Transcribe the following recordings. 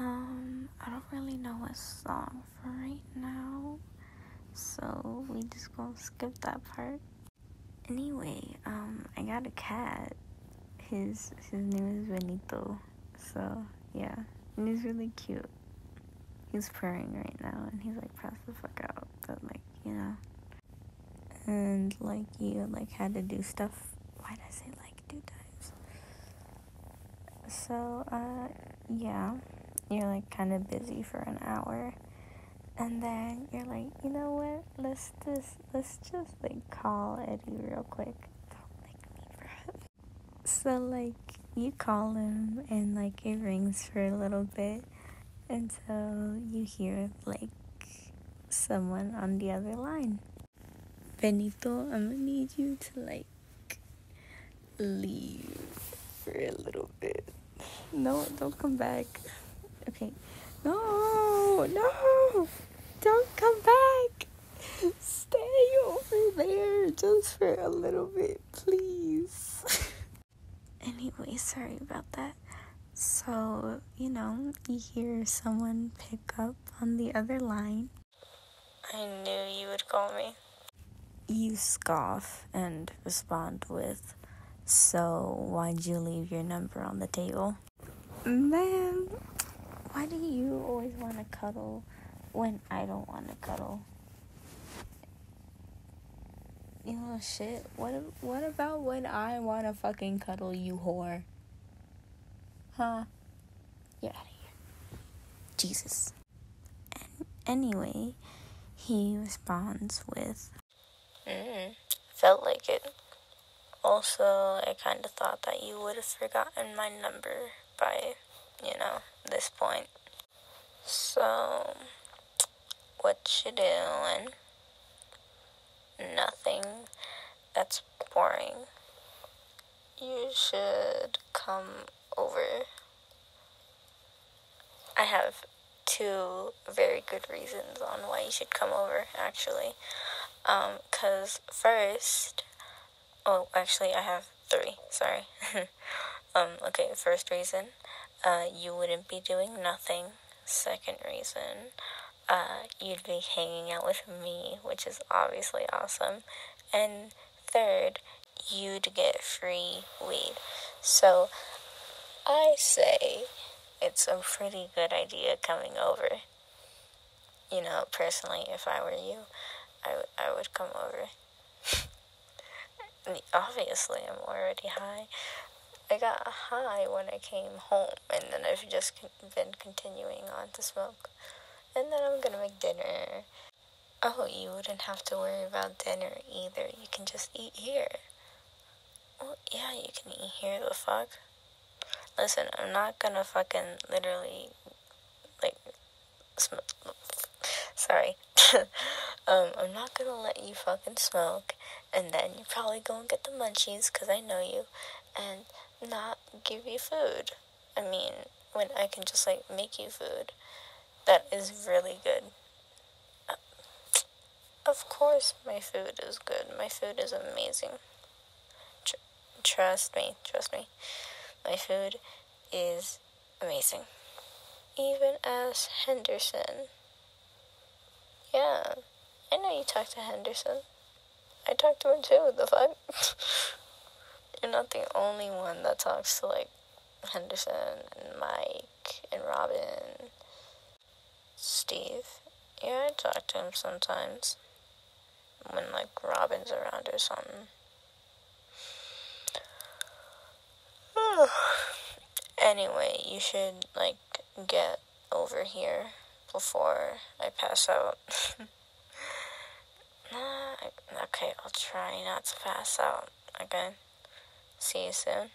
Um, I don't really know what song for right now, so we just gonna skip that part. Anyway, um, I got a cat. His his name is Benito. So yeah, and he's really cute. He's purring right now, and he's like press the fuck out, but like you know. And like you like had to do stuff. Why did I say like two times? So uh yeah, you're like kind of busy for an hour, and then you're like, you know what? Let's just let's just like call Eddie real quick. Don't make me bro. So like you call him and like it rings for a little bit until you hear like someone on the other line. Benito, I'm gonna need you to like leave for a little bit. No, don't come back. No, no, don't come back. Stay over there just for a little bit, please. anyway, sorry about that. So, you know, you hear someone pick up on the other line. I knew you would call me. You scoff and respond with, So, why'd you leave your number on the table? Man, why do you always want to cuddle when I don't want to cuddle? You know, shit. What what about when I want to fucking cuddle you, whore? Huh? You're out of here. Jesus. And anyway, he responds with, Mm, felt like it. Also, I kind of thought that you would have forgotten my number by, you know, this point. So, what you doing? Nothing. That's boring. You should come over. I have two very good reasons on why you should come over, actually. Um, cause first, oh, actually, I have three. Sorry. um, okay. First reason, uh, you wouldn't be doing nothing. Second reason, uh, you'd be hanging out with me, which is obviously awesome. And third, you'd get free weed. So, I say it's a pretty good idea coming over. You know, personally, if I were you. I, w- I would come over. Obviously, I'm already high. I got high when I came home, and then I've just been continuing on to smoke. And then I'm gonna make dinner. Oh, you wouldn't have to worry about dinner either. You can just eat here. Well, yeah, you can eat here. The fuck? Listen, I'm not gonna fucking literally, like, smoke. sorry. um, I'm not gonna let you fucking smoke, and then you're probably gonna get the munchies, because I know you, and not give you food. I mean, when I can just, like, make you food. That is really good. Uh, of course, my food is good. My food is amazing. Tr- trust me, trust me. My food is amazing. Even as Henderson. Yeah, I know you talked to Henderson. I talked to him too, the fuck? You're not the only one that talks to, like, Henderson and Mike and Robin. Steve. Yeah, I talk to him sometimes. When, like, Robin's around or something. anyway, you should, like, get over here before I pass out. nah, okay, I'll try not to pass out. Okay. See you soon.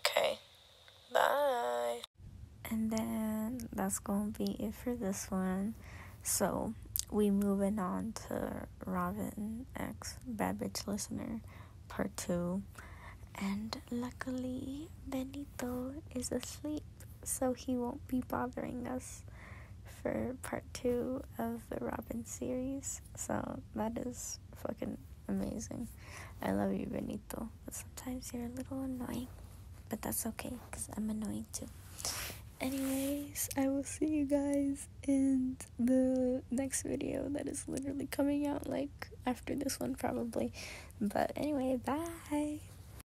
Okay. Bye. and then that's gonna be it for this one. So we moving on to Robin X Bad Bitch Listener Part Two, and luckily Benito is asleep, so he won't be bothering us for part two of the Robin series. So that is fucking amazing. I love you, Benito, but sometimes you're a little annoying. But that's okay, because I'm annoying too. anyways, I will see you guys in the next video that is literally coming out like after this one, probably. But anyway, bye.